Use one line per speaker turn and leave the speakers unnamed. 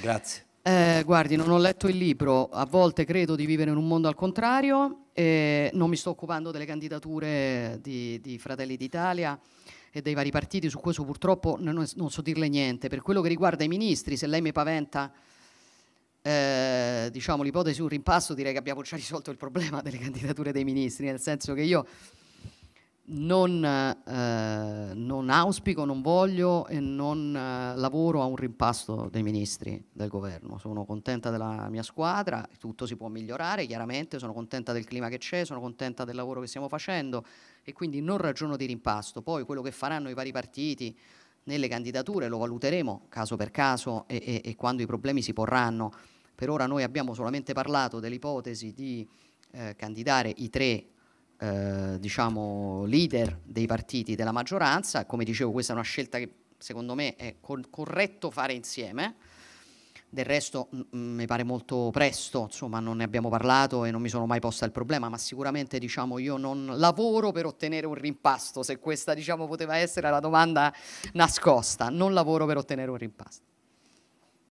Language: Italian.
Grazie.
Eh, guardi, non ho letto il libro, a volte credo di vivere in un mondo al contrario, e non mi sto occupando delle candidature di, di Fratelli d'Italia e dei vari partiti, su questo purtroppo non, non, so dirle niente. Per quello che riguarda i ministri, se lei mi paventa eh, diciamo, l'ipotesi un rimpasto, direi che abbiamo già risolto il problema delle candidature dei ministri, nel senso che io non, eh, non auspico, non voglio e non eh, lavoro a un rimpasto dei ministri del governo. Sono contenta della mia squadra, tutto si può migliorare chiaramente, sono contenta del clima che c'è, sono contenta del lavoro che stiamo facendo e quindi non ragiono di rimpasto. Poi quello che faranno i vari partiti nelle candidature lo valuteremo caso per caso e, e, e quando i problemi si porranno. Per ora noi abbiamo solamente parlato dell'ipotesi di eh, candidare i tre eh, diciamo, leader dei partiti della maggioranza. Come dicevo, questa è una scelta che secondo me è cor- corretto fare insieme. Del resto mh, mi pare molto presto, insomma non ne abbiamo parlato e non mi sono mai posta il problema, ma sicuramente diciamo, io non lavoro per ottenere un rimpasto, se questa diciamo, poteva essere la domanda nascosta, non lavoro per ottenere un rimpasto.